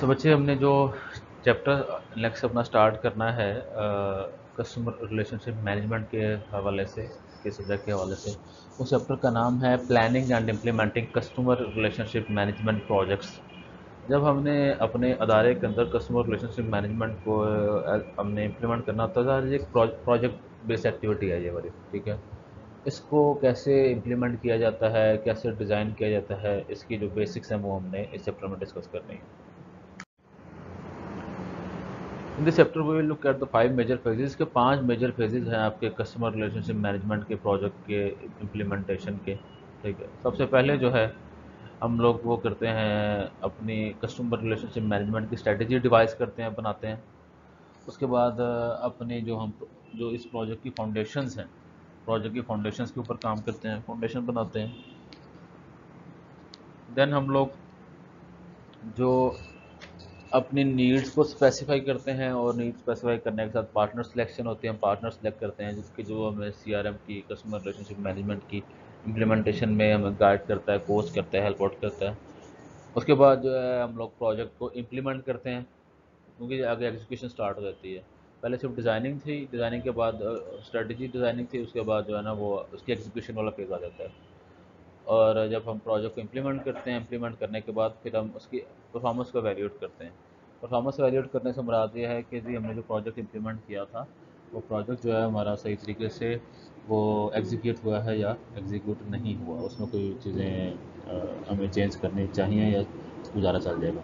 तो बच्चे हमने जो चैप्टर नेक्स्ट अपना स्टार्ट करना है कस्टमर रिलेशनशिप मैनेजमेंट के हवाले से, के सब्जेक्ट के हवाले से, उस चैप्टर का नाम है planning and implementing customer relationship management projects जब हमने अपने अदारे के अंदर कस्टमर रिलेशनशिप मैनेजमेंट को हमने इम्प्लीमेंट करना होता है एक प्रोजेक्ट बेस्ड एक्टिविटी है ये वाली, ठीक है? इसको कैसे इम्प्लीमेंट किया जाता है, कैसे डिज़ाइन किया जाता है, इसकी जो बेसिक्स हैं वो हमने इस चैप्टर में डिस्कस करनी है। In this chapter we will look at the five major phases के पाँच मेजर फेजेस हैं आपके कस्टमर रिलेशनशिप मैनेजमेंट के प्रोजेक्ट के इम्प्लीमेंटेशन के, ठीक है? सबसे पहले जो है, हम लोग वो करते हैं, अपनी कस्टमर रिलेशनशिप मैनेजमेंट की स्ट्रेटजी डिवाइस करते हैं बनाते हैं। उसके बाद, अपनी जो हम, जो इस प्रोजेक्ट की फाउंडेशंस हैं प्रोजेक्ट की फाउंडेशंस के ऊपर काम करते हैं फाउंडेशन बनाते हैं। देन हम लोग जो अपनी नीड्स को स्पेसिफाई करते हैं और नीड्स स्पेसिफाई करने के साथ पार्टनर सिलेक्शन होते हैं पार्टनर सेलेक्ट करते हैं, जिसके जो हमें सीआरएम की कस्टमर रिलेशनशिप मैनेजमेंट की इम्प्लीमेंटेशन में हमें गाइड करता है कोच करता है हेल्प आउट करता है। उसके बाद जो है, हम लोग प्रोजेक्ट को इम्प्लीमेंट करते हैं, क्योंकि आगे एग्जीक्यूशन स्टार्ट हो जाती है। पहले सिर्फ़ डिज़ाइनिंग थी डिज़ाइनिंग के बाद स्ट्रेटजी डिज़ाइनिंग थी, उसके बाद जो है ना वो उसकी एग्जीक्यूशन वाला फ़ेज़ आ जाता है। और जब हम प्रोजेक्ट को इम्प्लीमेंट करते हैं इम्प्लीमेंट करने के बाद फिर हम उसकी परफॉर्मेंस को वैल्यूट करते हैं। परफॉर्मेंस वैल्यूट करने से मुराद ये है कि जी हमने जो प्रोजेक्ट इम्प्लीमेंट किया था, वो प्रोजेक्ट जो है हमारा सही तरीके से वो एग्जीक्यूट हुआ है या एग्जीक्यूट नहीं हुआ। उसमें कोई चीज़ें हमें चेंज करनी चाहिए या गुजारा चल जाएगा।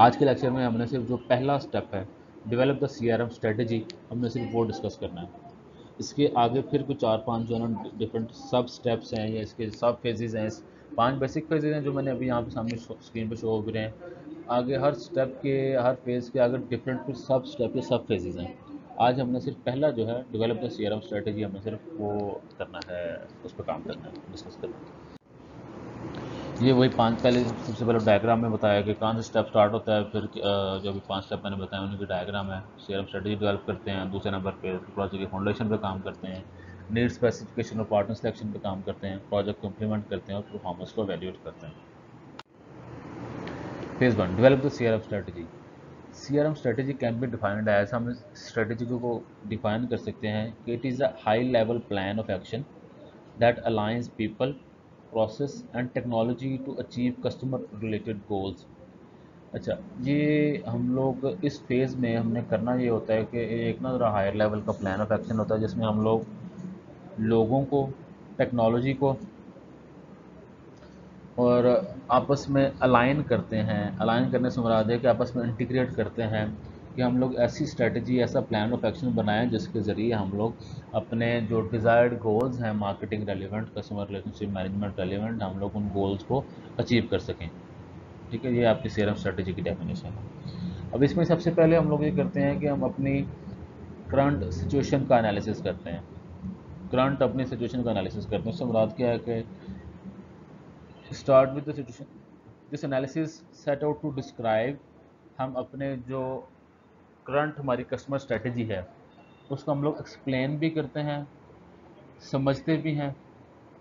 आज के लेक्चर में हमने सिर्फ़ जो पहला स्टेप है develop the C R M strategy हमने सिर्फ़ वो डिस्कस करना है। इसके आगे फिर कुछ चार पाँच जो है ना डिफरेंट सब स्टेप्स हैं या इसके सब फेजेज़ हैं। पाँच बेसिक फेजेज़ हैं जो मैंने अभी यहाँ पे सामने स्क्रीन पे शो हो रहे हैं। आगे हर स्टेप के, हर फ़ेज़ के आगे डिफरेंट कुछ सब स्टेप के सब फेजेज़ हैं। आज हमने सिर्फ़ पहला जो है डेवलप द सी स्ट्रेटेजी हमें सिर्फ़ वो करना है, उस पर काम करना है डिस्कस करना है। ये वही पाँच, पहले सबसे पहले डायग्राम में बताया कि कौन सा स्टेप स्टार्ट होता है, फिर जो भी पाँच स्टेप मैंने बताया उनकी डायग्राम है। सी स्ट्रेटेजी डेवलप करते हैं, दूसरे नंबर पे प्रोजेक्ट के फाउंडेशन पे काम करते हैं। नीड स्पेसिफिकेशन और पार्टनर सिलेक्शन पे काम करते हैं प्रोजेक्ट को इम्प्लीमेंट करते हैं और परफॉर्मेंस को वैल्यूट करते हैं। Phase one develop the C strategy C strategy can be defined as हम इस स्ट्रेटेजी को डिफाइन कर सकते हैं कि it is a high level plan of action that aligns people process and technology to achieve customer related goals. अच्छा ये हम लोग इस फ़ेज़ में हमने करना ये होता है कि एक ना ज़रा हायर लेवल का प्लान ऑफ़ एक्शन होता है जिसमें हम लोग लोगों को टेक्नोलॉजी को और आपस में अलाइन करते हैं। अलाइन करने से मुराद है कि आपस में इंटीग्रेट करते हैं कि हम लोग ऐसी स्ट्रेटजी ऐसा प्लान ऑफ़ एक्शन बनाएँ जिसके ज़रिए हम लोग अपने जो डिज़ायर्ड गोल्स हैं marketing relevant customer relationship management relevant हम लोग उन गोल्स को अचीव कर सकें। ठीक है, ये आपकी सीरम स्ट्रेटजी की डेफिनेशन है। अब इसमें सबसे पहले हम लोग ये करते हैं कि हम अपनी करंट सिचुएशन का एनालिसिस करते हैं। करंट अपनी सिचुएशन का एनालिसिस करते हैं। उससे मुराद क्या है कि start with the situation. This analysis set out to describe हम अपने जो करंट, हमारी कस्टमर स्ट्रेटजी है, उसको हम लोग एक्सप्लेन भी करते हैं, समझते भी हैं,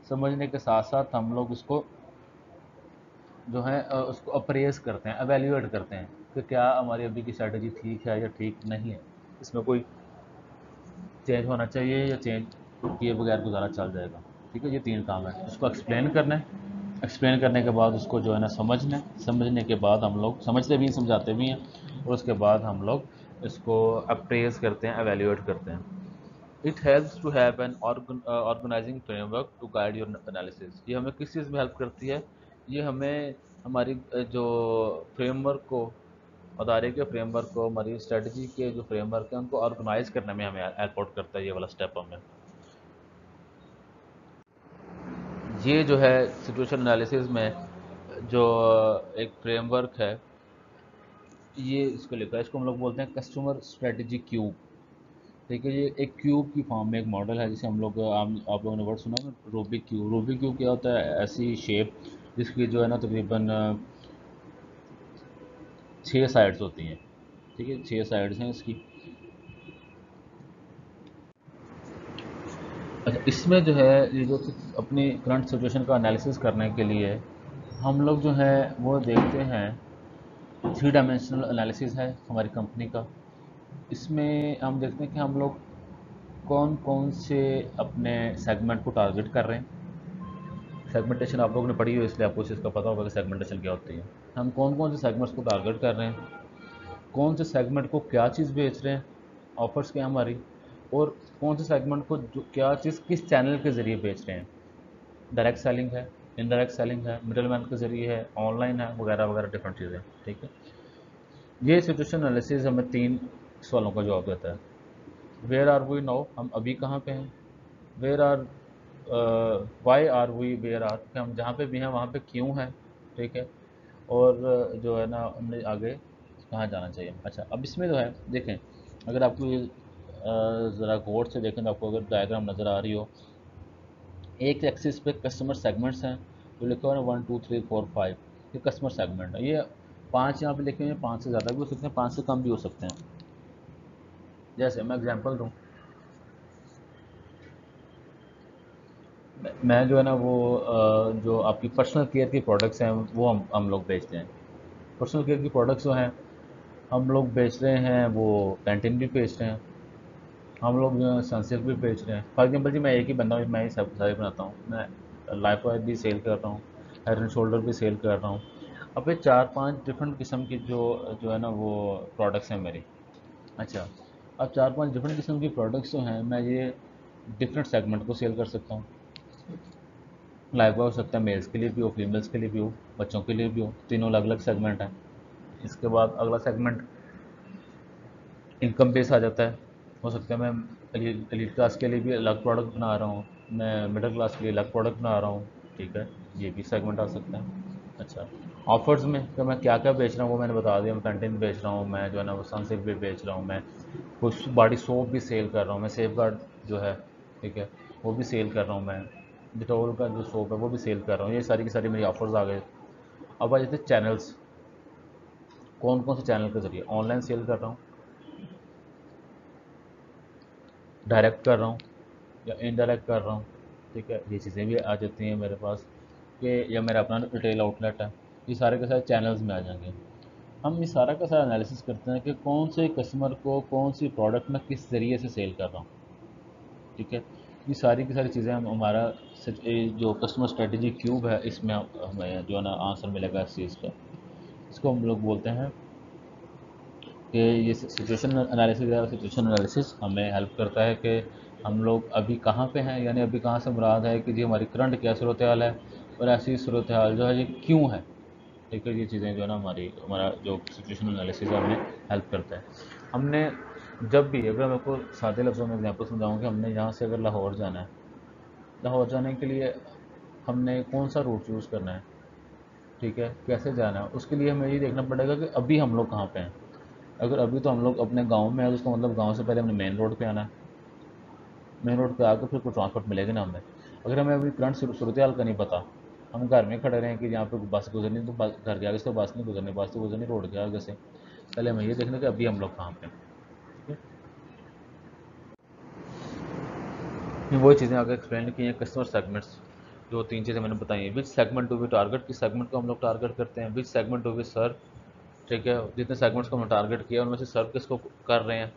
समझने के साथ साथ हम लोग उसको जो है उसको अप्रेज करते हैं एवेल्यूएट करते हैं कि क्या हमारी अभी की स्ट्रेटजी ठीक है या ठीक नहीं है। इसमें कोई चेंज होना चाहिए या चेंज किए बगैर गुजारा चल जाएगा। ठीक है, ये तीन काम है। उसको एक्सप्लेन करना है। एक्सप्लेन करने के बाद उसको जो है ना समझना, समझने के बाद हम लोग, समझते भी हैं, समझाते भी हैं, और उसके बाद हम लोग इसको अप्रेज करते हैं एवेल्यूएट करते हैं। It helps to have an organising framework to guide your analysis ये हमें किस चीज़ में हेल्प करती है? ये हमें हमारी जो फ्रेमवर्क को, अदारे के फ्रेमवर्क को, हमारी स्ट्रेटजी के जो फ्रेमवर्क है, उनको ऑर्गेनाइज करने में हमें हेल्प आउट करता है ये वाला स्टेप हमें। ये जो है सिचुएशन एनालिसिस में जो एक फ्रेमवर्क है ये इसको है इसको हम लोग बोलते हैं कस्टमर स्ट्रेटजी क्यूब ठीक है ये एक क्यूब की फॉर्म में एक मॉडल है जिसे हम लोग आप, लोगों ने वर्ड सुना रूबिक क्यूब रूबिक क्यूब क्या होता है? ऐसी शेप जिसकी जो है ना तकरीबन छः साइड्स होती हैं। ठीक है? छः साइड्स हैं इसकी। इसमें जो है, ये जो अपनी करंट सिचुएशन का एनालिसिस करने के लिए, हम लोग जो है, वो देखते हैं थ्री डायमेंशनल एनालिसिस है हमारी कंपनी का। इसमें हम देखते हैं कि हम लोग कौन कौन से अपने सेगमेंट को टारगेट कर रहे हैं। सेगमेंटेशन आप लोगों ने पढ़ी हो, इसलिए आपको इस चीज़ का पता होगा कि सेगमेंटेशन क्या होती है। हम कौन कौन से सेगमेंट्स को टारगेट कर रहे हैं, कौन से सेगमेंट को क्या चीज़ बेच रहे हैं ऑफर्स क्या हमारी और कौन से सेगमेंट को जो, क्या चीज़ किस चैनल के ज़रिए बेच रहे हैं? डायरेक्ट सेलिंग है इनडायरेक्ट सेलिंग है मिडल मैन के ज़रिए है ऑनलाइन है, वगैरह वगैरह डिफरेंट चीज़ें, ठीक है? ये सिचुएशन एनालिसिस हमें तीन सवालों का जवाब देता है। वेयर आर वी नाउ हम अभी कहाँ पे हैं? Where are why are we where are कि हम जहाँ पे भी हैं, वहाँ पे क्यों हैं? ठीक है? और, जो है ना, हमने आगे कहाँ जाना चाहिए? अच्छा अब इसमें जो है, देखें, अगर आपको ये ज़रा गौर से देखें तो आपको अगर डायग्राम नज़र आ रही हो, एक एक्सिस पे कस्टमर सेगमेंट्स हैं, जो लिखे हुए है one two three four five ये कस्टमर सेगमेंट है। ये पाँच यहाँ पे लिखे हुए हैं, पाँच से ज़्यादा भी हो सकते हैं, पाँच से कम भी हो सकते हैं। जैसे मैं एग्जांपल दूँ। मैं जो है ना वो जो आपकी पर्सनल केयर की प्रोडक्ट्स हैं, वो हम हम लोग बेचते हैं। पर्सनल केयर की प्रोडक्ट्स जो हैं, हम लोग बेच रहे हैं, वो कैंटीन भी बेच रहे हैं। हम लोग है सनसिल्क भी बेच रहे हैं। फॉर एग्ज़ाम्पल जी, मैं एक ही बंदा, मैं ही सब, सारे बनाता हूँ। मैं लाइफ ऑयल भी सेल कर रहा हूँ हेड एंड शोल्डर भी सेल कर रहा हूँ। अब ये चार पाँच डिफरेंट किस्म की जो जो है ना, वो प्रोडक्ट्स हैं मेरी। अच्छा अब चार पाँच डिफरेंट किस्म की प्रोडक्ट्स जो हैं, मैं ये डिफरेंट सेगमेंट को सेल कर सकता हूँ। लाइफ हो सकता है मेल्स के लिए भी हो फीमेल्स के लिए भी हो, बच्चों के लिए भी हो, तीनों अलग अलग सेगमेंट हैं। इसके बाद अगला सेगमेंट इनकम बेस आ जाता है। हो सकता है मैं एलिट क्लास के लिए भी अलग प्रोडक्ट बना रहा हूँ, मैं मिडिल क्लास के लिए अलग प्रोडक्ट बना रहा हूँ, ठीक है? ये भी सेगमेंट आ सकता है। अच्छा ऑफर्स में तो मैं क्या क्या बेच रहा हूँ वो मैंने बता दिया, मैं कंटेंट बेच रहा हूँ, मैं जो है ना वो सनसिल्क भी बेच रहा हूँ, मैं कुछ बॉडी सोप भी सेल कर रहा हूँ, मैं सेफ़ गार्ड जो है, ठीक है, वो भी सेल कर रहा हूँ, मैं डिटोल का जो सोप है वो भी सेल कर रहा हूँ, ये सारी की सारी मेरी ऑफर्स आ गए। अब आ जाते चैनल्स कौन कौन से चैनल के ज़रिए? ऑनलाइन सेल कर रहा हूँ डायरेक्ट कर रहा हूँ या इनडायरेक्ट कर रहा हूँ, ठीक है? ये चीज़ें भी आ जाती हैं मेरे पास कि या मेरा अपना रिटेल आउटलेट है, ये सारे के सारे चैनल्स में आ जाएँगे। हम ये सारा का सारा एनालिसिस करते हैं कि कौन से कस्टमर को कौन सी प्रोडक्ट मैं किस ज़रिए से सेल कर रहा हूँ, ठीक है? ये सारी की सारी चीज़ें हम, हमारा जो कस्टमर स्ट्रेटजी क्यूब है, इसमें हमें जो है ना आंसर मिलेगा इस चीज़ का इसको हम लोग बोलते हैं कि ये सिचुएशन एनालिसिस या सिचुएशन एनालिसिस हमें हेल्प करता है कि हम लोग अभी कहाँ पे हैं? यानी अभी कहाँ से मुराद है कि जी हमारी करंट क्या सूरत हाल है? और ऐसी सूरत हाल जो है, ये क्यों है? ठीक है, ये चीज़ें जो है ना हमारी, हमारा जो सिचुएशन एनालिसिस है हमें हेल्प करता है। हमने जब भी, अगर मैं आपको सादे लफ्ज़ों में एग्ज़ाम्पल समझाऊँ कि हमने यहाँ से अगर लाहौर जाना है, लाहौर जाने के लिए हमने कौन सा रूट चूज़ करना है? ठीक है, कैसे जाना है? उसके लिए हमें ये देखना पड़ेगा कि अभी हम लोग कहाँ पे हैं। अगर अभी तो हम लोग अपने गाँव में है तो उसका मतलब गाँव से पहले हमने मेन रोड पे आना है। मेन रोड पे आकर फिर कोई ट्रांसपोर्ट मिलेगा ना हमें। अगर हमें अभी करंट सूरत हाल का नहीं पता, हम घर में खड़े रहें कि यहाँ पे बस गुजरनी तो घर के आगे से बस नहीं गुजरनी, बस तो गुजरनी रोड के आगे से। पहले हमें ये देखना कि अभी हम लोग कहाँ पे वही चीज़ें आगे एक्सप्लेन की हैं कस्टमर सेगमेंट्स जो तीन चीज़ें मैंने बताई हैं। Which segment do we target किस सेगमेंट को हम लोग टारगेट करते हैं? Which segment do we serve ठीक है? जितने सेगमेंट्स को हमने टारगेट किया, उनमें से सर्व किसको कर रहे हैं?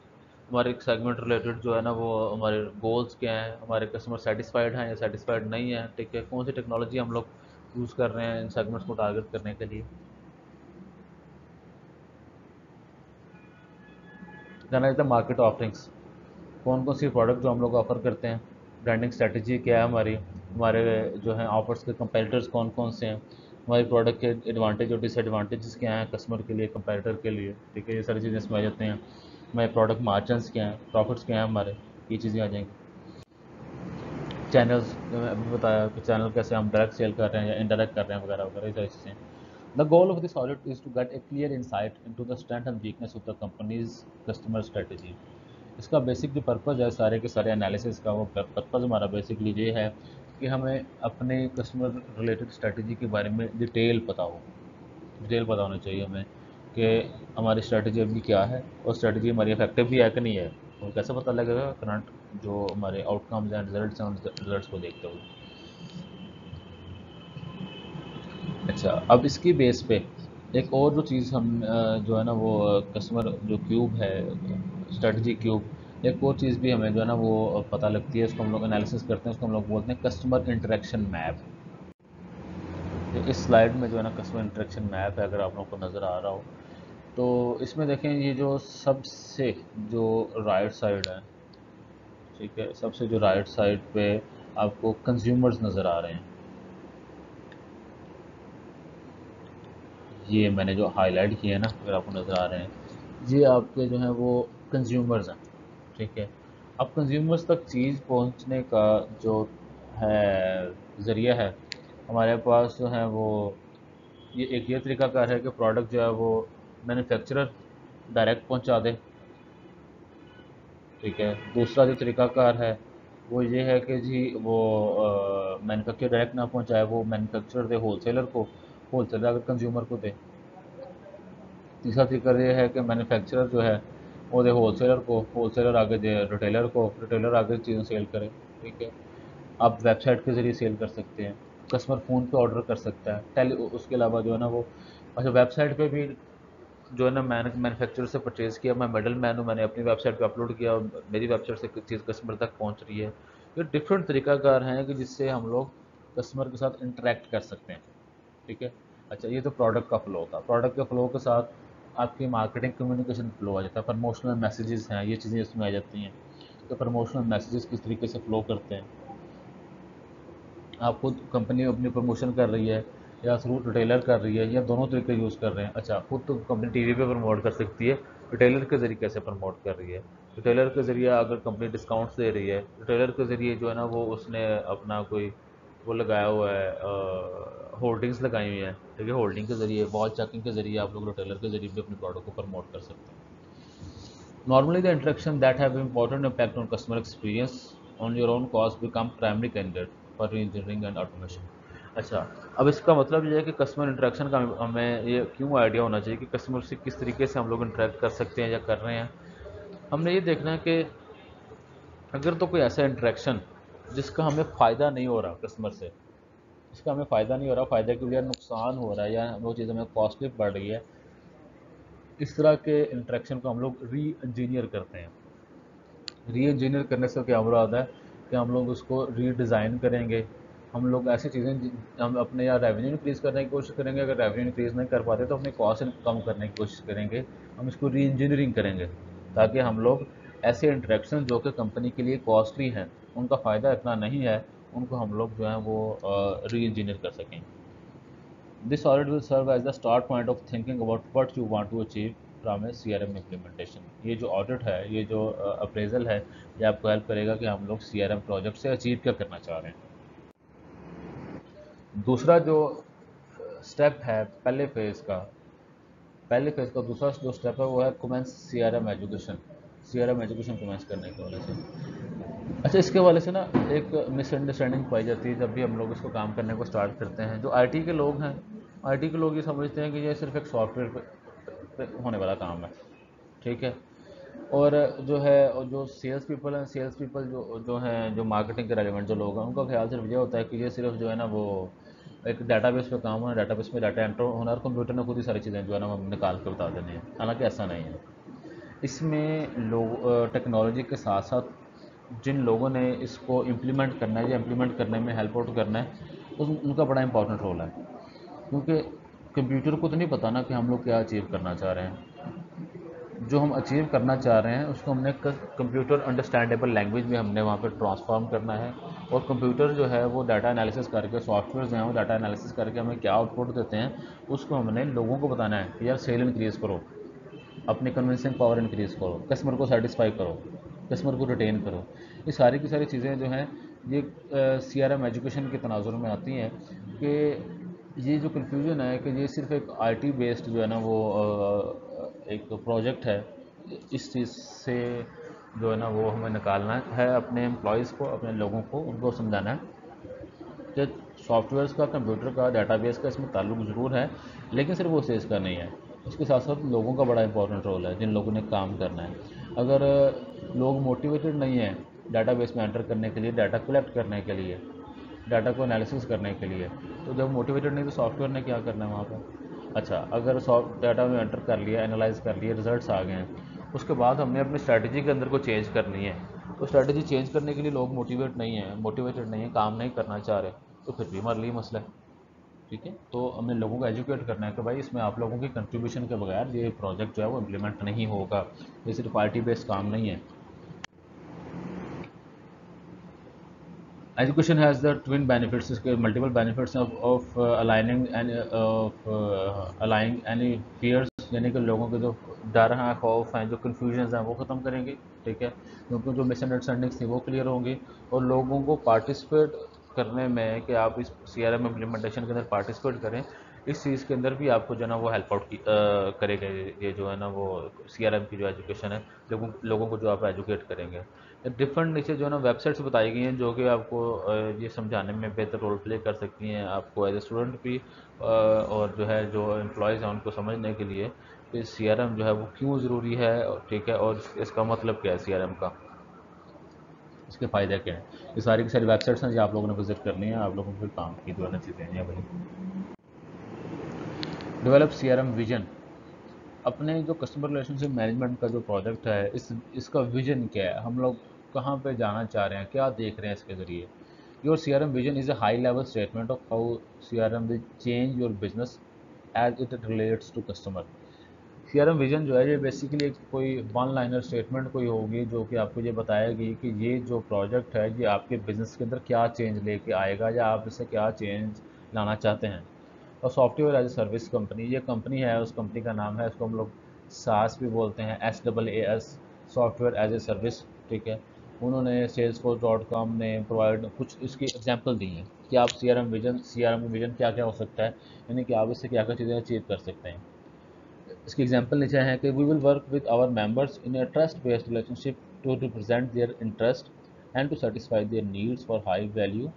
हमारे सेगमेंट रिलेटेड जो है ना, वो हमारे गोल्स क्या हैं? हमारे कस्टमर सेटिस्फाइड हैं या सेटिस्फाइड नहीं है? ठीक है? कौन सी टेक्नोलॉजी हम लोग यूज़ कर रहे हैं इन सेगमेंट्स को टारगेट करने के लिए? जाना जाता है मार्केट ऑफरिंग्स कौन कौन सी प्रोडक्ट जो हम लोग ऑफ़र करते हैं? ब्रांडिंग स्ट्रेटजी क्या है हमारी? हमारे जो है ऑफर्स के कंपेटिटर्स कौन कौन से हैं? हमारी प्रोडक्ट के एडवांटेज और डिसएडवांटेजेस क्या हैं कस्टमर के लिए कंपेटिटर के लिए। ठीक है ये सारी चीज़ें इसमें आ जाते हैं। हमारे प्रोडक्ट मार्जिनस क्या हैं प्रॉफिट्स क्या हैं हमारे? ये चीज़ें आ जाएँगी। चैनल्स अभी बताया कि चैनल कैसे हम डायरेक्ट सेल कर रहे हैं या इनडायरेक्ट कर रहे हैं वगैरह वगैरह, ये सारी चीज़ें the goal of this audit is to get a clear insight into the strength and weakness of the company's customer strategy इसका बेसिक जो पर्पज़ है, सारे के सारे एनालिसिस का, वो पर्पज़ हमारा बेसिकली ये है कि हमें अपने कस्टमर रिलेटेड स्ट्रैटेजी के बारे में डिटेल पता हो। डिटेल पता होना चाहिए हमें कि हमारी स्ट्रैटेजी अभी क्या है और स्ट्रेटजी हमारी इफ़ेक्टिव भी है कि नहीं है। और कैसे पता लगेगा करंट जो हमारे आउटकम्स एंड रिजल्ट्स हैं, उन रिजल्ट्स को देखते हुए? अच्छा अब इसकी बेस पे एक और जो चीज़ हम जो है ना वो कस्टमर जो क्यूब है स्ट्रेटजी क्यूब एक और चीज़ भी हमें जो है ना वो पता लगती है, उसको हम लोग एनालिसिस करते हैं, उसको हम लोग बोलते हैं कस्टमर इंटरेक्शन मैप इस स्लाइड में जो है ना कस्टमर इंटरेक्शन मैप है, अगर आप लोगों को नज़र आ रहा हो। तो इसमें देखें, ये जो सबसे जो राइट साइड है, ठीक है, सबसे जो राइट साइड पे आपको कंज्यूमर्स नज़र आ रहे हैं। ये मैंने जो हाईलाइट किए हैं ना, अगर आपको नज़र आ रहे हैं, ये आपके जो हैं वो कंज्यूमर्स हैं। ठीक है। अब कंज्यूमर्स तक चीज़ पहुँचने का जो है, ज़रिया है, हमारे पास जो है वो, ये एक ये तरीका कार है कि प्रोडक्ट जो है वो मैन्युफैक्चरर डायरेक्ट पहुँचा दे। ठीक है। दूसरा जो तरीकाकार है, वो ये है कि जी वो मैन्युफैक्चर डायरेक्ट ना पहुँचाए, वो मैन्युफैक्चरर दे होलसेलर को होलसेलर अगर कंज्यूमर को दे। तीसरा तरीका ये है कि मैन्युफैक्चरर जो है वो दे होलसेलर को होलसेलर आगे दे रिटेलर को रिटेलर आगे चीज़ें सेल करें ठीक है आप वेबसाइट के ज़रिए सेल कर सकते हैं कस्टमर फ़ोन पे ऑर्डर कर सकता है टेली उसके अलावा जो है ना वो अच्छा वेबसाइट पे भी जो है ना मैंने मैन्युफैक्चरर से परचेज़ किया मैं मिडल मैन हूँ मैंने अपनी वेबसाइट पे अपलोड किया और मेरी वेबसाइट से चीज़ कस्टमर तक पहुँच रही है ये डिफरेंट तरीकाकार हैं कि जिससे हम लोग कस्टमर के साथ इंटरेक्ट कर सकते हैं ठीक है अच्छा ये तो प्रोडक्ट का फ्लो था प्रोडक्ट के फ्लो के साथ आपकी मार्केटिंग कम्युनिकेशन फ्लो आ जाता है प्रमोशनल मैसेजेस हैं, ये चीज़ें इसमें आ जाती हैं। तो प्रमोशनल मैसेजेस किस तरीके से फ्लो करते हैं? आप खुद कंपनी अपनी प्रमोशन कर रही है या थ्रू रिटेलर कर रही है, या दोनों तरीके यूज़ कर रहे हैं? अच्छा खुद तो कंपनी टीवी पे प्रमोट कर सकती है रिटेलर के ज़रिए कैसे प्रमोट कर रही है। रिटेलर के ज़रिए अगर कंपनी डिस्काउंट्स दे रही है रिटेलर के ज़रिए जो है ना, वो उसने अपना कोई वो लगाया हुआ है होल्डिंग्स लगाई हुई हैं, ठीक है? होल्डिंग के ज़रिए, वॉल चेकिंग के ज़रिए आप लोग रिटेलर के ज़रिए भी अपने प्रोडक्ट को प्रमोट कर सकते हैं। Normally the interaction that have important impact on customer experience on your own cost become primary candidate for engineering and automation अच्छा अब इसका मतलब ये है कि कस्टमर इंट्रैक्शन का हमें ये क्यों आइडिया होना चाहिए कि कस्टमर से किस तरीके से हम लोग इंटरेक्ट कर सकते हैं या कर रहे हैं? हमने ये देखना है कि अगर तो कोई ऐसा इंटरेक्शन जिसका हमें फ़ायदा नहीं हो रहा कस्टमर से जिसका हमें फ़ायदा नहीं हो रहा, फ़ायदे के लिए नुकसान हो रहा है या वो चीज़ हमें कॉस्टली पड़ रही है। इस तरह के इंट्रैक्शन को हम लोग री इंजीनियर करते हैं। री इंजीनियर करने से क्या मुराद है कि हम लोग उसको रीडिज़ाइन करेंगे। हम लोग ऐसी चीज़ें हम अपने या रेवेन्यू इंक्रीज़ करने की कोशिश करेंगे। अगर रेवेन्यू इंक्रीज़ नहीं कर पाते तो अपने कॉस्ट कम करने की कोशिश करेंगे। हम इसको री इंजीनियरिंग करेंगे ताकि हम लोग ऐसे इंटरेक्शन जो कि कंपनी के लिए कॉस्टली हैं, उनका फ़ायदा इतना नहीं है उनको हम लोग जो है वो री इंजीनियर कर सकें। This audit will serve as the start point of thinking about what you want to achieve from a C R M implementation ये जो ऑडिट है, ये जो अप्रेजल है, ये आपको हेल्प करेगा कि हम लोग सी आर एम प्रोजेक्ट से अचीव क्या करना चाह रहे हैं। दूसरा जो स्टेप है पहले फ़ेज़ का, पहले फ़ेज़ का दूसरा जो स्टेप है वो है commence C R M education C R M education commence करने के वाले से। अच्छा इसके वाले से ना एक मिसअंडरस्टैंडिंग पाई जाती है जब भी हम लोग इसको काम करने को स्टार्ट करते हैं। जो आईटी के लोग हैं आईटी के लोग ये समझते हैं कि ये सिर्फ़ एक सॉफ्टवेयर पे होने वाला काम है। ठीक है? और जो है, और जो सेल्स पीपल हैं सेल्स पीपल जो जो हैं, जो मार्केटिंग के रेलिवेंट जो लोग हैं, उनका ख्याल सिर्फ़ ये होता है कि ये सिर्फ़ जो है ना वो एक डाटाबेस पे काम होना डाटाबेस में डाटा एंटर होना और कंप्यूटर ने खुद ही सारी चीज़ें जो है ना हम निकाल के बता देनी है। हालाँकि ऐसा नहीं है। इसमें लोग टेक्नोलॉजी के साथ साथ जिन लोगों ने इसको इम्प्लीमेंट करना है या इम्प्लीमेंट करने में हेल्प आउट करना है उस उनका बड़ा इंपॉर्टेंट रोल है। क्योंकि कंप्यूटर को तो नहीं पता ना कि हम लोग क्या अचीव करना चाह रहे हैं। जो हम अचीव करना चाह रहे हैं, उसको हमने कंप्यूटर अंडरस्टैंडेबल लैंग्वेज में हमने वहाँ पर ट्रांसफॉर्म करना है। और कंप्यूटर जो है, वो डाटा एनालिसिस करके सॉफ्टवेयर जो हैं, वो डाटा एनालिसिस करके हमें क्या आउटपुट देते हैं, उसको हमने लोगों को बताना है कि यार सेल इंक्रीज़ करो, अपनी कन्विंसिंग पावर इंक्रीज़ करो कस्टमर को सेटिस्फाई करो। कस्टमर को रिटेन करो। ये सारी की सारी चीज़ें जो हैं, ये सी आर एम एजुकेशन के तनाजुर में आती हैं कि ये जो कन्फ्यूज़न है कि ये सिर्फ़ एक आई टी बेस्ड जो है ना वो एक प्रोजेक्ट है, इस चीज़ से जो है ना वो हमें निकालना है अपने एम्प्लॉयज़ को, अपने लोगों को, उनको समझाना है। कि सॉफ्टवेयर्स का कंप्यूटर का डाटाबेस का इसमें ताल्लुक ज़रूर है, लेकिन सिर्फ़ वो सेज का नहीं है। उसके साथ साथ लोगों का बड़ा इंपॉर्टेंट रोल है, जिन लोगों ने काम करना है। अगर लोग मोटिवेटेड नहीं हैं डाटाबेस में एंटर करने के लिए डाटा कलेक्ट करने के लिए डाटा को एनालिसिस करने के लिए। तो जब मोटिवेटेड नहीं तो सॉफ्टवेयर ने क्या करना है वहाँ पर? अच्छा अगर सॉफ्ट डाटा में एंटर कर लिया एनालाइज कर लिया रिजल्ट्स आ गए हैं, उसके बाद हमने अपनी स्ट्रैटेजी के अंदर को चेंज करनी है। तो स्ट्रैटेजी चेंज करने के लिए लोग मोटिवेट नहीं है मोटिवेटेड नहीं है, काम नहीं करना चाह रहे तो फिर भी हमारे लिए मसला। है ठीक है? तो हमें लोगों को एजुकेट करना है कि भाई इसमें आप लोगों की कंट्रीब्यूशन के बगैर ये प्रोजेक्ट जो है वो इम्प्लीमेंट नहीं होगा। ये सिर्फ़ पार्टी बेस्ड काम नहीं है। Education has the twin benefits multiple benefits of, of uh, aligning and uh, of uh, any fears यानी कि लोगों के जो डर हैं खौफ हैं जो कन्फ्यूज़न हैं वो ख़त्म करेंगे ठीक है? क्योंकि जो मिसअंडरस्टैंडिंग्स थी वो क्लियर होंगी और लोगों को पार्टिसिपेट करने में कि आप इस सी आर एम इम्प्लीमेंटेशन के अंदर पार्टिसिपेट करें। इस चीज़ के अंदर भी आपको जो है ना वो हेल्प आउट करेगा। ये जो है ना वो सी आर एम की जो एजुकेशन है लोगों लोगों को जो आप एजुकेट करेंगे। डिफरेंट नीचे जो है ना वेबसाइट्स बताई गई हैं जो कि आपको ये समझाने में बेहतर रोल प्ले कर सकती हैं। आपको एज ए स्टूडेंट भी और जो है जो एम्प्लॉयज़ हैं उनको समझने के लिए कि सी आर एम जो है वो क्यों ज़रूरी है, ठीक है? और इसका मतलब क्या है सी आर एम का? इसके फ़ायदे क्या हैं? ये सारी की सारी वेबसाइट्स हैं जो आप लोगों ने विज़िट करनी है, आप लोगों को फिर काम की जो है ना चीज़ें हैं भाई develop C R M vision अपने जो कस्टमर रिलेशनशिप मैनेजमेंट का जो प्रोजेक्ट है, इस, इसका विजन क्या है? हम लोग कहाँ पे जाना चाह रहे हैं? क्या देख रहे हैं इसके ज़रिए? Your C R M vision is a high level statement of how C R M will change your business as it relates to customer C R M vision जो है, ये बेसिकली एक कोई वन लाइनर स्टेटमेंट कोई होगी जो कि आपको ये बताएगी कि ये जो प्रोजेक्ट है, ये आपके बिज़नेस के अंदर क्या चेंज लेके आएगा या आप इससे क्या चेंज लाना चाहते हैं। और software as a service company ये कंपनी है, उस कंपनी का नाम है उसको हम लोग सास भी बोलते हैं S double A S software as a service ठीक है। उन्होंने सेल्स फोर्स डॉट कॉम ने प्रोवाइड कुछ इसकी एग्ज़ाम्पल दी हैं कि आप C R M vision C R M vision क्या क्या हो सकता है, यानी कि आप इससे क्या क्या चीज़ें अचीव कर सकते हैं। इसकी एग्ज़ाम्पल नीचे है कि we will work with our members in a trust based relationship to represent their interest and to satisfy their needs for high value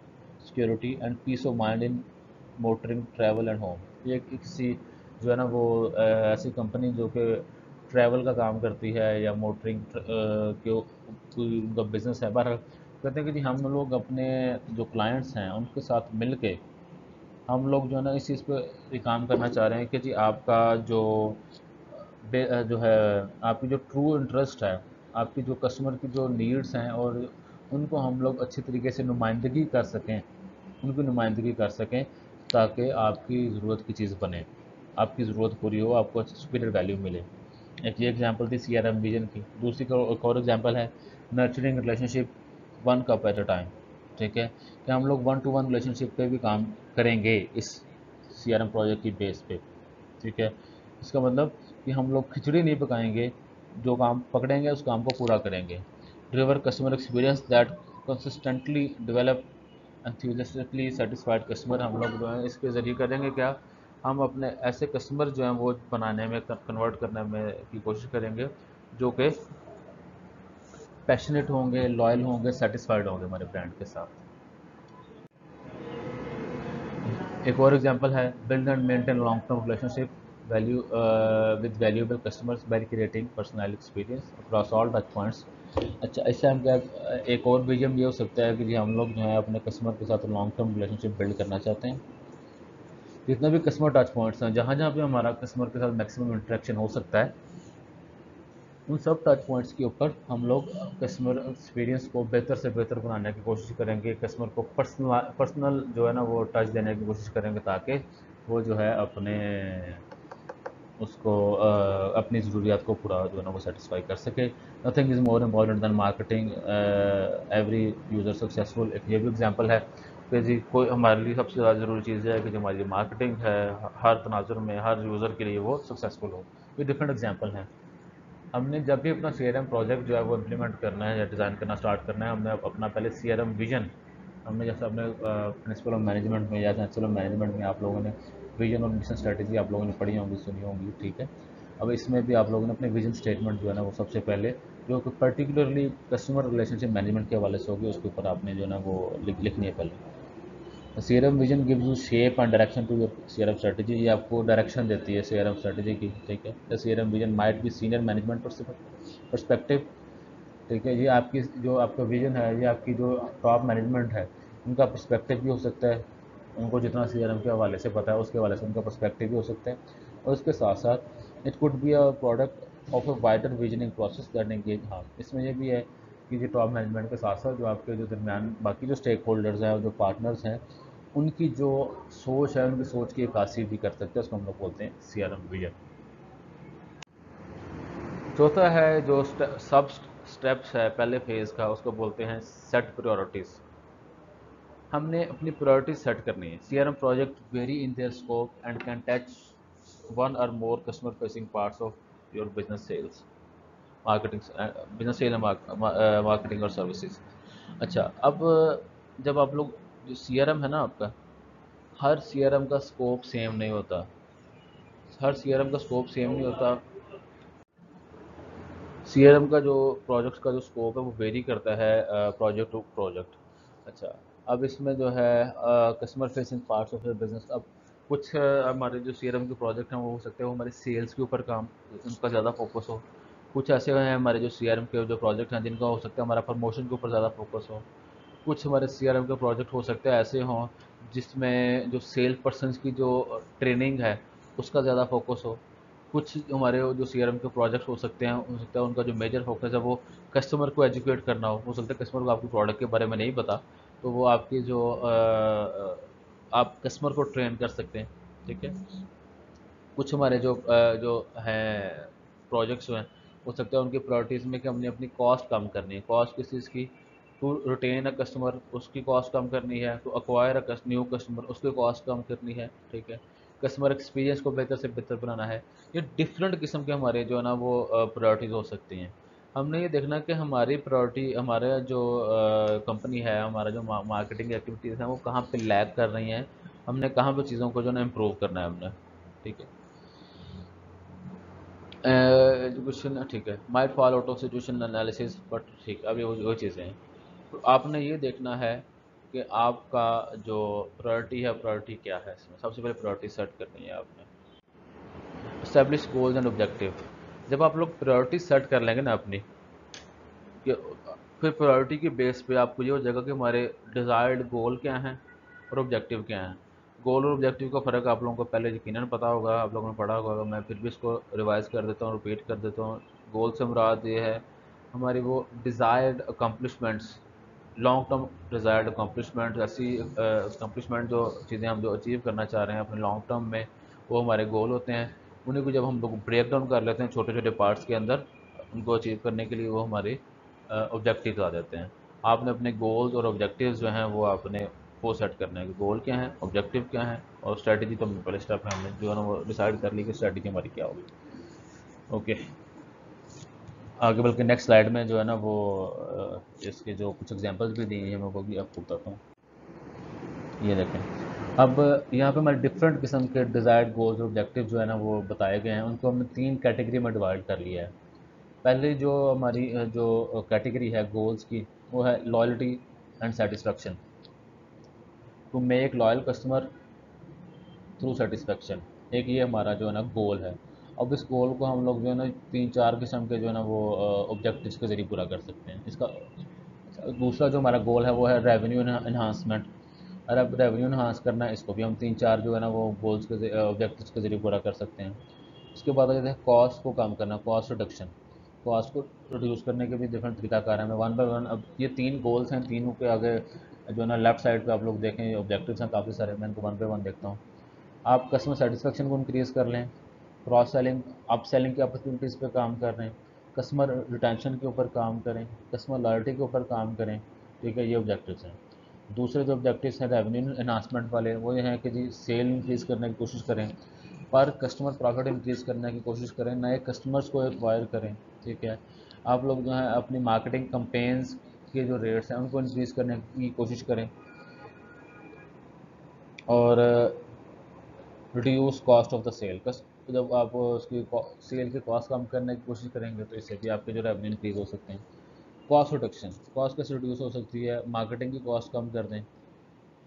security and peace of mind in motoring travel and home ये किसी जो है ना वो ऐसी company जो कि travel का काम करती है या मोटरिंग के उनका बिज़नेस है। बाहर कहते हैं कि जी हम लोग अपने जो क्लाइंट्स हैं, उनके साथ मिल के हम लोग जो है ना इस चीज़ पर काम करना चाह रहे हैं कि जी आपका जो जो है, आपकी जो ट्रू इंटरेस्ट है, आपकी जो कस्टमर की जो नीड्स हैं और उनको हम लोग अच्छी तरीके से नुमाइंदगी कर सकें, उनकी नुमाइंदगी कर सकें ताकि आपकी ज़रूरत की चीज़ बने, आपकी ज़रूरत पूरी हो, आपको सुपीरियर वैल्यू मिले। एक ये एग्जांपल थी सी आर एम विजन की, दूसरी एक और एग्जांपल है nurturing relationship one cup at a time ठीक है, कि हम लोग वन टू वन रिलेशनशिप पे भी काम करेंगे इस सी आर एम प्रोजेक्ट की बेस पे, ठीक है? इसका मतलब कि हम लोग खिचड़ी नहीं पकाएँगे, जो काम पकड़ेंगे, उस काम को पूरा करेंगे। Driver customer experience that consistently develop enthusiastically satisfied customer हम लोग जो है, इसके ज़रिए करेंगे क्या? हम अपने ऐसे कस्टमर जो हैं, वो बनाने में कन्वर्ट करने में की कोशिश करेंगे, जो कि पैशनेट होंगे, लॉयल होंगे सेटिस्फाइड होंगे हमारे ब्रांड के साथ। एक और एग्जांपल है build and maintain long term relationship value with valuable customers by creating personal experience across all touch points अच्छा इससे हम क्या, एक और विजन ये हो सकता है कि जी हम लोग जो है अपने कस्टमर के साथ लॉन्ग टर्म रिलेशनशिप बिल्ड करना चाहते हैं। जितना भी कस्टमर टच पॉइंट्स हैं जहाँ जहाँ पे हमारा कस्टमर के साथ मैक्सिमम इंटरेक्शन हो सकता है उन सब टच पॉइंट्स के ऊपर हम लोग कस्टमर एक्सपीरियंस को बेहतर से बेहतर बनाने की कोशिश करेंगे कस्टमर को पर्सनल पर्सनल जो है ना वो टच देने की कोशिश करेंगे ताकि वो जो है अपने, उसको अपनी ज़रूरियात को पूरा जो है ना वो सेटिस्फाई कर सके। Nothing is more important than marketing every user successful एक ये भी एग्जांपल है कि जी कोई हमारे लिए सबसे ज़्यादा ज़रूरी चीज़ है कि जो हमारी मार्केटिंग है, हर तनाजुर में, हर यूज़र के लिए वो सक्सेसफुल हो। ये डिफरेंट एग्ज़ाम्पल हैं। हमने जब भी अपना सीआरएम प्रोजेक्ट जो है वो इम्प्लीमेंट करना है या डिज़ाइन करना स्टार्ट करना है, हमने अपना पहले सीआरएम विजन हमने जैसे अपने प्रिंसिपल ऑफ़ मैनेजमेंट में या प्रिंसिपल ऑफ़ मैनेजमेंट में आप लोगों ने विजन और मिशन स्ट्रेटजी आप लोगों ने पढ़ी होंगी, सुनी होंगी, ठीक है? अब इसमें भी आप लोगों ने अपने विजन स्टेटमेंट जो है ना वो सबसे पहले, जो कि पर्टिकुलरली कस्टमर रिलेशनशिप मैनेजमेंट के हवाले से होगी, उसके ऊपर आपने जो है ना वो लिख, लिखनी है पहले। C vision gives you shape and direction to your C strategy ये आपको डायरेक्शन देती है सी स्ट्रेटजी की, ठीक है? The C vision might be senior management perspective ठीक है? ये आपकी, जो आपका विजन है, ये आपकी जो टॉप मैनेजमेंट है, उनका परस्पेक्टिव भी हो सकता है। उनको जितना सी के हवाले से पता है, उसके हवाले से उनका पर्सपेक्टिव भी हो सकता है। और उसके साथ साथ it could be a product of a wider visioning process that engage हाँ इसमें यह भी है कि जो टॉप मैनेजमेंट के साथ साथ जो आपके जो दरमियान बाकी जो स्टेक होल्डर्स हैं और जो पार्टनर्स हैं उनकी जो सोच है, उनकी सोच की अक्सी भी कर सकते हैं, उसको हम लोग बोलते हैं सी आर एम विजन चौथा है जो सब स्टेप्स है, पहले फ़ेज़ का, उसको बोलते हैं सेट प्रायोरिटीज़ हमने अपनी प्रायोरिटी सेट करनी है। C R M project vary in their scope and can touch one or more customer facing parts of your business sales marketing business sale marketing और सर्विसेज़ अच्छा अब जब आप लोग जो सी है ना आपका, हर सी का स्कोप सेम नहीं होता। हर सीआरएम का स्कोप सेम नहीं होता। सी का जो प्रोजेक्ट का जो स्कोप है, वो वेरी करता है प्रोजेक्ट टू प्रोजेक्ट अच्छा अब इसमें जो है customer facing parts of business अब कुछ हमारे जो सीआरएम के प्रोजेक्ट हैं, वो हो सकते हैं, वो हमारे सेल्स के ऊपर काम, उनका ज़्यादा फोकस हो। कुछ ऐसे हैं हमारे जो सीआरएम के जो प्रोजेक्ट हैं, जिनका हो सकता है हमारा प्रमोशन के ऊपर ज़्यादा फोकस हो। कुछ हमारे सीआरएम के प्रोजेक्ट हो सकते हैं, ऐसे हों, जिसमें जो सेल पर्सन की जो ट्रेनिंग है, उसका ज़्यादा फोकस हो। कुछ हमारे जो सीआरएम के प्रोजेक्ट हो सकते हैं, हो सकता है उनका जो मेजर फोकस है, वो कस्टमर को एजुकेट करना हो। हो सकता है कस्टमर को आपके प्रोडक्ट के बारे में नहीं पता तो वो आपकी जो आप कस्टमर को ट्रेन कर सकते हैं, ठीक है? कुछ हमारे जो जो हैं प्रोजेक्ट्स हैं, हो सकता है उनकी प्रायोरिटीज़ में कि हमने अपनी कॉस्ट कम करनी है। कॉस्ट किस चीज़ की? टू रिटेन अ कस्टमर उसकी कॉस्ट कम करनी है to acquire a new customer उसकी कॉस्ट कम करनी है, ठीक है? कस्टमर एक्सपीरियंस को बेहतर से बेहतर बनाना है। ये डिफरेंट किस्म के हमारे जो है ना वो प्रायोरिटीज़ हो सकती हैं। हमने ये देखना कि हमारी प्रायोरिटी हमारा जो कंपनी है, हमारा जो मार्केटिंग एक्टिविटीज़ हैं, वो कहाँ पे लैग कर रही हैं, हमने कहाँ पे चीज़ों को जो है ना इम्प्रूव करना है हमने, ठीक है? एजुकेशन ठीक है might fall out of situation analysis but ठीक ये वही चीज़ें हैं। तो आपने ये देखना है कि आपका जो प्रायोरिटी है प्रायोरिटी क्या है इसमें? सबसे पहले प्रायोरिटी सेट करनी है आपने। इस्टेब्लिश गोल्स एंड ऑब्जेक्टिव जब आप लोग प्रायोरिटी सेट कर लेंगे ना अपनी, कि फिर प्रायोरिटी के बेस पे आपको ये हो जाएगा कि हमारे डिज़ायर्ड गोल क्या हैं और ऑब्जेक्टिव क्या हैं। गोल और ऑब्जेक्टिव का फ़र्क आप लोगों को पहले यकीन पता होगा, आप लोगों ने पढ़ा होगा मैं फिर भी इसको रिवाइज कर देता हूँ रिपीट कर देता हूँ। गोल से मुराद ये है, हमारी वो desired accomplishments long term desired accomplishment ऐसी अकम्पलिशमेंट जो चीज़ें हम जो अचीव करना चाह रहे हैं अपने लॉन्ग टर्म में, वो हमारे गोल होते हैं। उन्हीं को जब हम लोग ब्रेक डाउन कर लेते हैं छोटे छोटे पार्ट्स के अंदर, उनको अचीव करने के लिए वो हमारे ऑब्जेक्टिव आ जाते हैं। आपने अपने गोल्स और ऑब्जेक्टिव जो हैं, वो आपने वो सेट करना है गोल क्या है ऑब्जेक्टिव क्या है और स्ट्रैटेजी तो पहले स्टेप है हमने जो है ना वो डिसाइड कर ली कि स्ट्रैटेजी हमारी क्या होगी। ओके आगे बल्कि नेक्स्ट स्लाइड में जो है ना वो इसके जो कुछ एग्जांपल्स भी दिए हैं, मैं वो भी आपको बताता हूँ। ये देखें। अब यहाँ पे हमारे डिफरेंट किस्म के डिज़ायर्ड गोल्स और ऑब्जेक्टिव जो है ना वो बताए गए हैं। उनको हमने तीन कैटेगरी में डिवाइड कर लिया है। पहले जो हमारी जो कैटेगरी है गोल्स की, वो है loyalty and satisfaction to make loyal customer through satisfaction एक ये हमारा जो है ना गोल है। अब इस गोल को हम लोग जो है ना तीन चार किस्म के जो है ना वो ऑब्जेक्टिव्स के ज़रिए पूरा कर सकते हैं। इसका दूसरा जो हमारा गोल है वो है रेवेन्यू इन्हांसमेंट अब रेवेन्यू इन्हांस करना है, इसको भी हम तीन चार जो है ना वो गोल्स के ऑब्जेक्टिव्स के ज़रिए पूरा कर सकते हैं। उसके बाद अगर कॉस्ट को कम करना कॉस्ट रिडक्शन कॉस्ट को रिड्यूस करने के भी डिफरेंट तरीकाकार हैं। वन बाई वन अब ये तीन गोल्स हैं, तीनों के आगे जो है ना लेफ़्ट साइड पे आप लोग देखें ऑब्जेक्टिव्स हैं, काफ़ी सारे, मैं इनको वन बाय वन देखता हूँ। आप कस्टमर सेटिस्फेक्शन को इंक्रीज़ कर लें। क्रॉस सेलिंग अप सेलिंग की अपॉर्चुनिटीज़ पे काम कर रहे हैं कस्टमर रिटेंशन के ऊपर काम करें कस्टमर लॉयल्टी के ऊपर काम करें, ठीक है, ये ऑब्जेक्टिव्स हैं। दूसरे जो ऑब्जेक्टिव्स हैं रेवेन्यू एनहांसमेंट वाले, वो ये हैं कि जी सेल इंक्रीज़ करने की कोशिश करें, पर कस्टमर प्रॉफिट इंक्रीज़ करने की कोशिश करें, नए कस्टमर्स को एक्वायर करें, ठीक है। आप लोग जो है, अपनी मार्केटिंग कंपेन्स के जो रेट्स हैं, उनको इंक्रीज़ करने की कोशिश करें। और reduce cost of the sale जब आप उसकी सेल की कॉस्ट कम करने की कोशिश करेंगे तो इससे भी आपके जो रेवेन्यू इंक्रीज हो सकते हैं। कॉस्ट रिडक्शन कॉस्ट कैसे रिड्यूस हो सकती है? मार्केटिंग की कॉस्ट कम कर दें।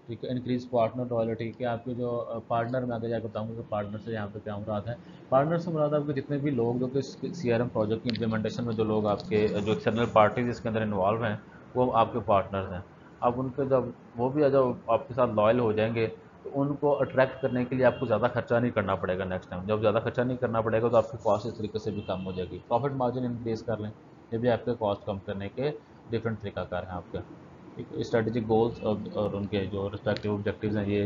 ठीक है इंक्रीज पार्टनर रॉयल्टी कि आपके जो पार्टनर मैं आगे जाकर बताऊँगा कि पार्टनर से यहाँ पे क्या मुराद है। पार्टनर से मुराद आपके जितने भी लोग जो कि सी आर एम प्रोजेक्ट की इम्प्लीमेंटेशन में जो लोग आपके, जो एक्सटर्नल पार्टीज़ इसके अंदर इन्वॉल्व हैं, वो आपके पार्टनर्स हैं। अब उनके जब वो भी जब आपके साथ लॉयल हो जाएँगे तो उनको अट्रैक्ट करने के लिए आपको ज़्यादा खर्चा नहीं करना पड़ेगा नेक्स्ट टाइम जब ज़्यादा खर्चा नहीं करना पड़ेगा तो आपकी कॉस्ट इस तरीके से भी कम हो जाएगी. प्रॉफिट मार्जिन इंक्रीज़ कर लें ये भी आपके कॉस्ट कम करने के डिफरेंट तरीकाकार हैं आपके. ठीक है स्ट्रेटेजिक गोल्स और, और उनके जो रिस्पेक्टिव ऑब्जेक्टिव्स हैं ये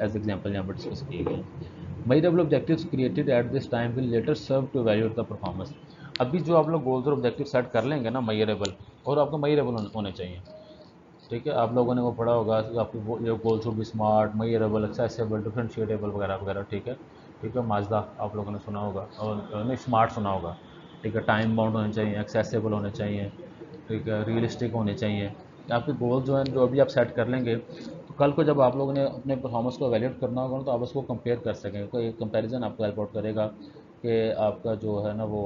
एज एग्जांपल यहाँ पर डिस्कस किए गए हैं. Measurable objectives created at this time will later serve to evaluate the performance अभी जो आप लोग गोल्स और ऑब्जेक्टिव सेट कर लेंगे ना मयरेबल और आपको मयरेबल होने चाहिए. ठीक है? आप लोगों ने वो पढ़ा होगा आपके जो गोल्स हो भी स्मार्ट मयरेबल एक्सेसिबल डिफ्रेंशिएटेबल वगैरह वगैरह, ठीक है? ठीक है, माजदा आप लोगों ने सुना होगा और नहीं स्मार्ट सुना होगा। ठीक है टाइम बाउंड होने चाहिए एक्सेसिबल होने चाहिए, ठीक है रियलिस्टिक होने चाहिए। आपके गोल जो हैं, जो अभी आप सेट कर लेंगे तो कल को जब आप लोगों ने अपने परफॉर्मेंस को वैल्यूट करना होगा तो आप उसको कंपेयर कर सकें कोई कंपैरिजन आपको हेल्प आउट करेगा कि आपका जो है ना वो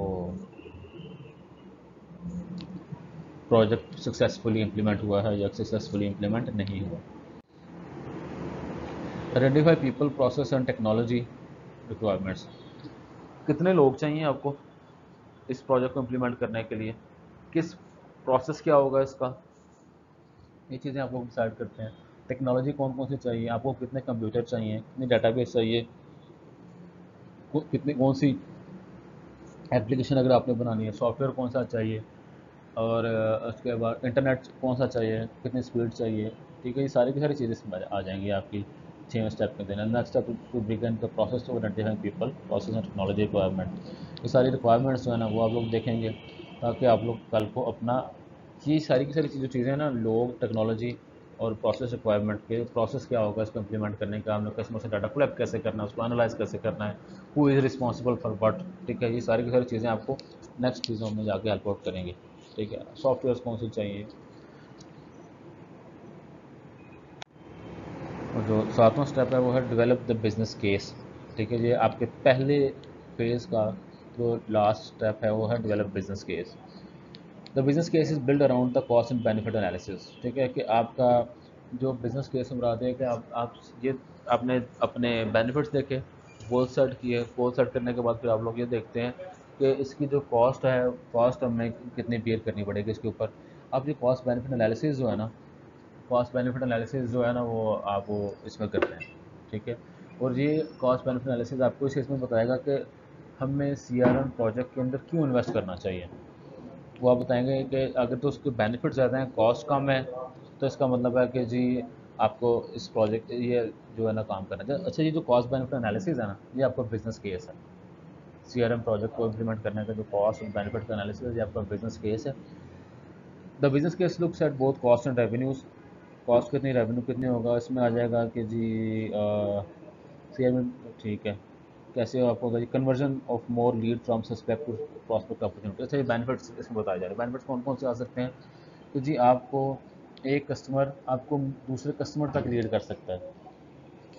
प्रोजेक्ट सक्सेसफुली इम्प्लीमेंट हुआ है या सक्सेसफुली इम्प्लीमेंट नहीं हुआ। Identify people process and technology requirements कितने लोग चाहिए आपको इस प्रोजेक्ट को इम्प्लीमेंट करने के लिए? किस प्रोसेस क्या होगा इसका? ये चीज़ें आप लोग डिसाइड करते हैं। टेक्नोलॉजी कौन कौन सी चाहिए? आपको कितने कंप्यूटर चाहिए? कितनी डाटाबेस चाहिए? कितनी कौन सी एप्लीकेशन अगर आपने बनानी है? सॉफ्टवेयर कौन सा चाहिए? और उसके बाद इंटरनेट कौन सा चाहिए, कितनी स्पीड चाहिए, ठीक है, ये सारी की सारी चीज़ें इसमें आ जाएँगी आपकी छः स्टेप के देना। Next step to begin the process to identify people process and technology requirement ये सारी रिक्वायरमेंट्स जो है ना, वो आप लोग देखेंगे, ताकि आप लोग कल को अपना ये सारी की सारी जो चीज़ें हैं ना, लोग टेक्नोलॉजी और प्रोसेस रिक्वायरमेंट के प्रोसेस क्या होगा, इसको इम्प्लीमेंट करने का, हमने कस्टमर से डाटा कलेक्ट कैसे करना है, उसको एनालाइज कैसे करना है who is responsible for what ठीक है, ये सारी की सारी चीज़ें आपको नेक्स्ट चीज़ों में जाके हेल्प आउट करेंगे। ठीक है। सॉफ्टवेयर कौन से चाहिए। और जो सातवां स्टेप है, वो है डेवलप द बिज़नेस केस ठीक है ये आपके पहले फ़ेज़ का जो लास्ट स्टेप है, वो है develop business case the business case is build around the cost and benefit analysis ठीक है कि आपका जो बिज़नेस केस हम रहा है कि आप आप ये आपने अपने बेनिफिट्स देखे गोल सेट किए गोल सेट करने के बाद फिर आप लोग ये देखते हैं कि इसकी जो कॉस्ट है कॉस्ट हमें कितनी बियर करनी पड़ेगी इसके ऊपर। आप ये कॉस्ट बेनिफिट एनालिसिस जो है ना कॉस्ट बेनिफिट एनालिसिस जो है ना, वो आप वो इसमें करते हैं, ठीक है? और ये कॉस्ट बेनिफिट एनालिसिस आपको इस इसमें बताएगा कि हमें सी प्रोजेक्ट के अंदर क्यों इन्वेस्ट करना चाहिए। वो आप बताएँगे कि अगर तो उसके बेनिफिट ज़्यादा हैं कॉस्ट कम है तो इसका मतलब है कि जी आपको इस प्रोजेक्ट ये जो है ना काम करना चाहिए। अच्छा ये जो कॉस्ट बेनिफिट एनालिसिस है ना, ये आपका बिज़नेस केस है। सीआरएम प्रोजेक्ट को इम्प्लीमेंट करने का जो कॉस्ट और बेनिफिट का एनालिसिस आपका बिज़नेस केस है। The business case looks at both cost and revenues cost कितनी रेवेन्यू कितनी होगा, इसमें आ जाएगा कि जी सी ठीक है। कैसे आपको होगा conversion of more lead from suspect to prospect opportunity ये बेनिफिट्स इसमें बताए जा रहे हैं। बेनिफिट्स कौन कौन से आ सकते हैं? तो जी, आपको एक कस्टमर आपको दूसरे कस्टमर तक लीड कर सकता है।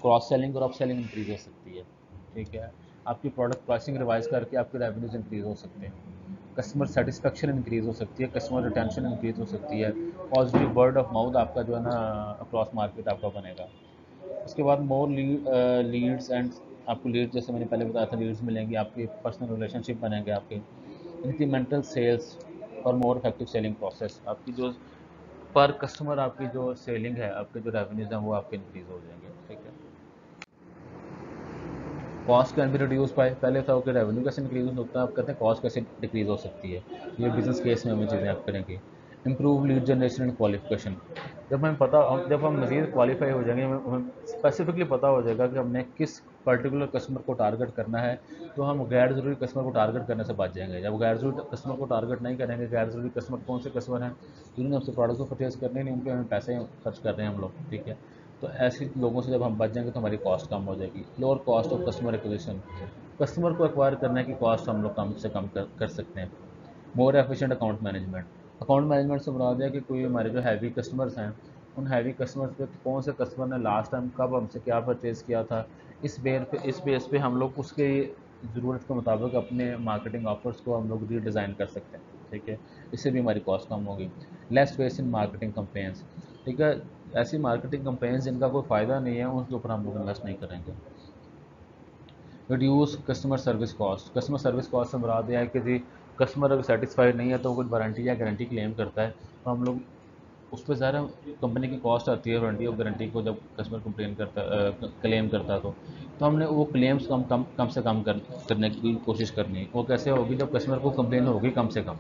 क्रॉस सेलिंग और अप सेलिंग इंक्रीज हो सकती है। ठीक है? आपकी प्रोडक्ट प्राइसिंग रिवाइज करके आपके रेवेन्यूज इंक्रीज हो सकते हैं। कस्टमर सेटिस्फेक्शन इंक्रीज हो सकती है कस्टमर रिटेंशन इंक्रीज हो सकती है। पॉजिटिव वर्ड ऑफ़ माउथ आपका जो है ना अक्रॉस मार्केट आपका बनेगा। उसके बाद मोर लीड्स एंड आपको लीड जैसे मैंने पहले बताया था लीड्स मिलेंगे, आपकी पर्सनल रिलेशनशिप बनेंगे आपके। इंक्रीमेंटल सेल्स और मोर इफ़ेक्टिव सेलिंग प्रोसेस आपकी जो पर कस्टमर आपकी जो सेलिंग है, आपके जो रेवेन्यूज हैं, वो आपके इंक्रीज हो जाएँगे। ठीक है? कॉस्ट कैन बी रिड्यूस पाए। पहले था कि रेवेन्यू कैसे इंक्रीज होता है आप कहते हैं कॉस्ट कैसे डिक्रीज हो सकती है। ये बिज़नेस केस में हमें चीज़ें आप करेंगे। Improve lead generation and qualification जब हमें पता जब हम मज़ीद क्वालिफाई हो जाएँगे, हमें स्पेसिफिकली पता हो जाएगा कि हमने किस पर्टिकुलर कस्टमर को टारगेट करना है तो हम गैर ज़रूरी कस्टमर को टारगेट करने से बच जाएँगे। जब गैर ज़रूरी कस्टमर को टारगेट नहीं करेंगे गैर ज़रूरी कस्टमर कौन से कस्टमर हैं, जिन्होंने हमसे प्रोडक्ट को परचेज़ करने नहीं, उनके हमें पैसे खर्च कर रहे हैं हम लोग, ठीक है? तो ऐसे लोगों से जब हम बच जाएँगे तो हमारी कॉस्ट कम हो जाएगी। Lower cost of customer acquisition customer को एक्वायर करने की कॉस्ट हम लोग कम से कम कर, कर सकते हैं। More efficient account management account management से मुराद दिया कि कोई हमारे जो हैवी कस्टमर्स हैं उन हैवी कस्टमर्स पे कौन से कस्टमर ने लास्ट टाइम कब हमसे क्या परचेज़ किया था इस बेर पे इस बेस पे हम लोग उसके ज़रूरत के मुताबिक अपने मार्केटिंग ऑफर्स को हम लोग रीडिज़ाइन कर सकते हैं। ठीक है? इससे भी हमारी कॉस्ट कम होगी। Less waste in marketing campaigns ठीक है? ऐसी मार्केटिंग कंपेन्स जिनका कोई फ़ायदा नहीं है उनके ऊपर हम लोग इन्वेस्ट नहीं करेंगे। Reduce customer service cost customer service cost से मुराद है कि जी कस्टमर अगर सेटिस्फाइड नहीं है तो कुछ वारंटी या गारंटी क्लेम करता है तो हम लोग उस पर ज़्यादा कंपनी की कॉस्ट आती है वारंटी और गारंटी को जब कस्टमर कंप्लेन करता क्लेम करता तो। तो हमने वो क्लेम्स कम कम कम से कम कर, करने की कोशिश करनी है। वो कैसे होगी? जब कस्टमर को कंप्लेन होगी कम से कम।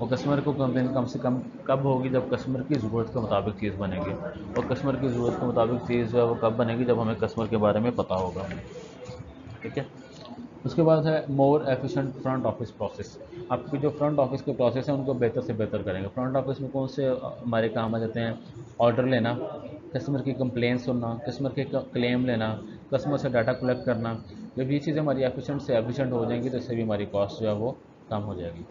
और कस्टमर को कंप्लेन कम से कम कब होगी जब कस्टमर की ज़रूरत के मुताबिक चीज़ बनेगी? और कस्टमर की ज़रूरत के मुताबिक चीज़ जो है वो कब बनेगी जब हमें कस्टमर के बारे में पता होगा? ठीक है? उसके बाद है more efficient front office process आपकी जो फ्रंट ऑफ़िस के प्रोसेस हैं, उनको बेहतर से बेहतर करेंगे। फ्रंट ऑफ़िस में कौन से हमारे काम आ जाते हैं? ऑर्डर लेना कस्टमर की कंप्लेन सुनना कस्टमर के क्लेम लेना कस्टमर से डाटा कलेक्ट करना। जब ये चीज़ें हमारी एफिशिएंट से एफिशिएंट हो जाएँगी तो इससे भी हमारी कॉस्ट जो है वो कम हो जाएगी।